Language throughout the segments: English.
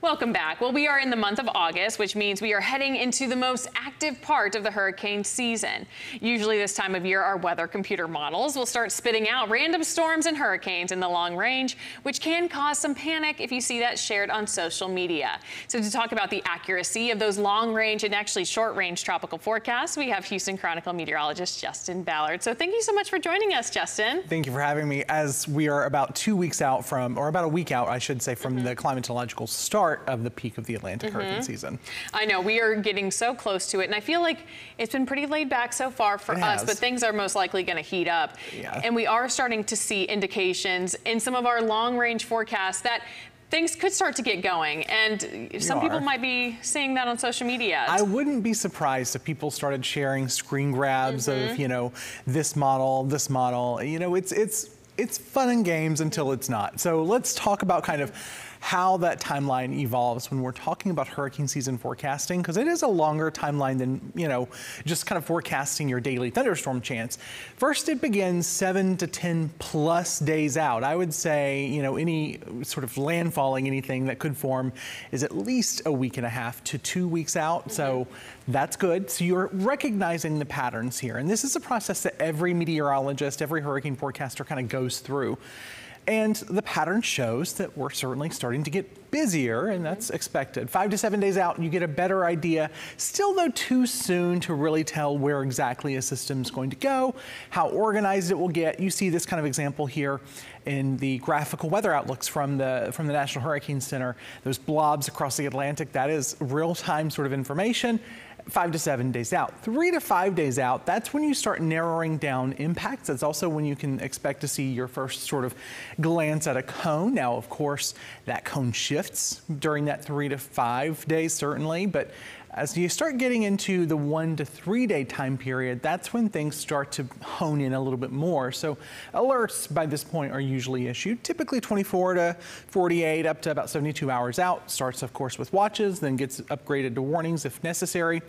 Welcome back. Well, we are in the month of August, which means we are heading into the most active part of the hurricane season. Usually this time of year, our weather computer models will start spitting out random storms and hurricanes in the long range, which can cause some panic if you see that shared on social media. So to talk about the accuracy of those long range and actually short range tropical forecasts, we have Houston Chronicle meteorologist Justin Ballard. So thank you so much for joining us, Justin. Thank you for having me. As we are about two weeks out from, or about a week out, I should say, from mm -hmm. the climatological storm of the peak of the Atlantic mm -hmm. hurricane season. I know we are getting so close to it, and I feel like it's been pretty laid back so far for it us, has. but things are most likely going to heat up. Yeah. And we are starting to see indications in some of our long range forecasts that things could start to get going. And you some are. people might be seeing that on social media. I wouldn't be surprised if people started sharing screen grabs mm -hmm. of, mm-hmm. you know, this model, this model. You know, it's it's it's fun and games until it's not. So let's talk about kind of how that timeline evolves when we're talking about hurricane season forecasting, because it is a longer timeline than, you know, just kind of forecasting your daily thunderstorm chance. First, it begins seven to 10 plus days out. I would say, you know, any sort of landfalling, anything that could form is at least a week and a half to two weeks out. Mm -hmm. So that's good. So you're recognizing the patterns here. And this is a process that every meteorologist, every hurricane forecaster kind of goes through. And the pattern shows that we're certainly starting to get busier, and that's expected. Five to seven days out, you get a better idea. Still, though, too soon to really tell where exactly a system's going to go, how organized it will get. You see this kind of example here in the graphical weather outlooks from the from the National Hurricane Center. Those blobs across the Atlantic, that is real-time sort of information five to seven days out. Three to five days out, that's when you start narrowing down impacts. That's also when you can expect to see your first sort of glance at a cone. Now, of course, that cone shifts during that three to five days, certainly, but as you start getting into the one to three day time period, that's when things start to hone in a little bit more. So alerts by this point are usually issued, typically 24 to 48 up to about 72 hours out. Starts of course with watches, then gets upgraded to warnings if necessary.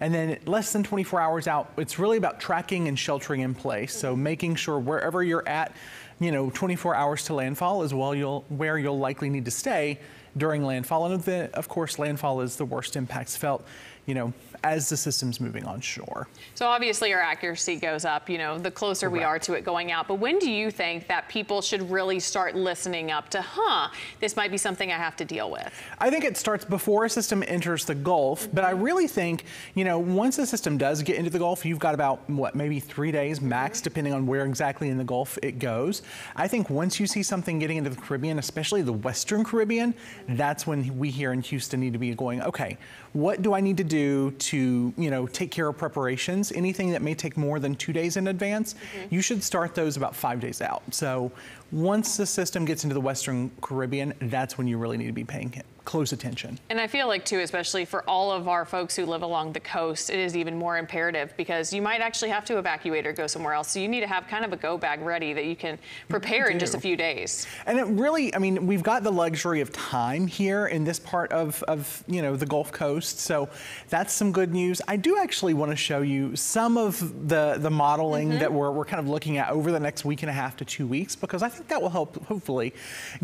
And then less than 24 hours out, it's really about tracking and sheltering in place. So making sure wherever you're at, you know, 24 hours to landfall is well you'll, where you'll likely need to stay during landfall. And the, of course, landfall is the worst impacts felt, you know, as the system's moving on shore. So obviously our accuracy goes up, you know, the closer Correct. we are to it going out. But when do you think that people should really start listening up to, huh, this might be something I have to deal with? I think it starts before a system enters the Gulf, mm -hmm. but I really think, you know, once the system does get into the Gulf, you've got about, what, maybe three days max, mm -hmm. depending on where exactly in the Gulf it goes. I think once you see something getting into the Caribbean, especially the Western Caribbean, that's when we here in Houston need to be going, okay, what do I need to do to, you know, take care of preparations? Anything that may take more than two days in advance, mm -hmm. you should start those about five days out. So once the system gets into the Western Caribbean, that's when you really need to be paying close attention. And I feel like too, especially for all of our folks who live along the coast, it is even more imperative because you might actually have to evacuate or go somewhere else. So you need to have kind of a go bag ready that you can prepare you in just a few days. And it really, I mean, we've got the luxury of time here in this part of, of you know, the Gulf Coast. So that's some good news. I do actually want to show you some of the, the modeling mm -hmm. that we're, we're kind of looking at over the next week and a half to two weeks because I think that will help hopefully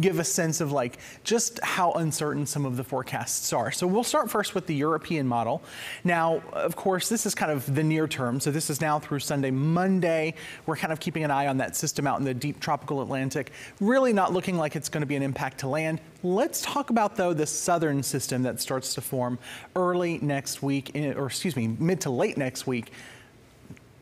give a sense of like just how uncertain some of the forecasts are. So we'll start first with the European model. Now, of course, this is kind of the near term. So this is now through Sunday, Monday. We're kind of keeping an eye on that system out in the deep tropical Atlantic. Really not looking like it's going to be an impact to land. Let's talk about, though, the southern system that starts to form early next week, eh, or excuse me, mid to late next week.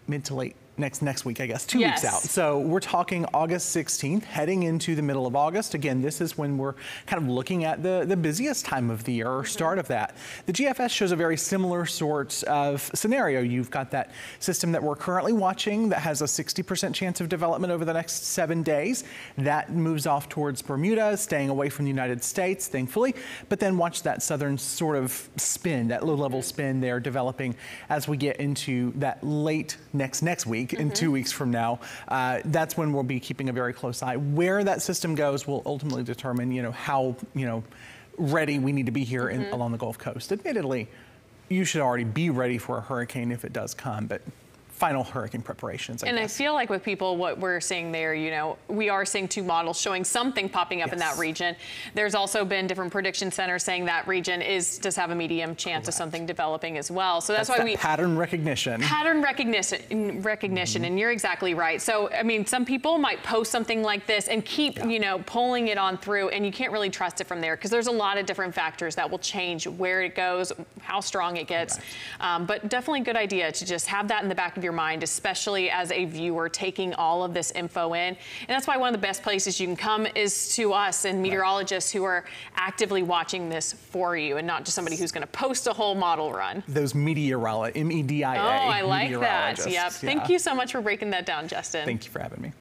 Mid to late next next week, I guess, two yes. weeks out. So we're talking August 16th, heading into the middle of August. Again, this is when we're kind of looking at the, the busiest time of the year or mm-hmm. start of that. The GFS shows a very similar sort of scenario. You've got that system that we're currently watching that has a 60% chance of development over the next seven days. That moves off towards Bermuda, staying away from the United States, thankfully. But then watch that southern sort of spin, that low level mm-hmm. spin there developing as we get into that late next next week week, in two mm-hmm. weeks from now, uh, that's when we'll be keeping a very close eye. Where that system goes will ultimately determine, you know, how, you know, ready we need to be here in, mm-hmm. along the Gulf Coast. Admittedly, you should already be ready for a hurricane if it does come, but final hurricane preparations. I And I feel like with people, what we're seeing there, you know, we are seeing two models showing something popping up in that region. There's also been different prediction centers saying that region is does have a medium chance of something developing as well. So that's, That's why that we pattern recognition. pattern recognition recognition and you're exactly right so i mean some people might post something like this and keep Yeah. you know pulling it on through and you can't really trust it from there because there's a lot of different factors that will change where it goes how strong it gets um, but definitely a good idea to just have that in the back of your mind especially as a viewer taking all of this info in and that's why one of the best places you can come is to us and meteorologists who are actively watching this for you and not just somebody who's going to post a whole model run Those meteorologists, M E D I A. Oh, I like that. Yep. meteorologists, Thank you so much for breaking that down, Justin. Thank you for having me.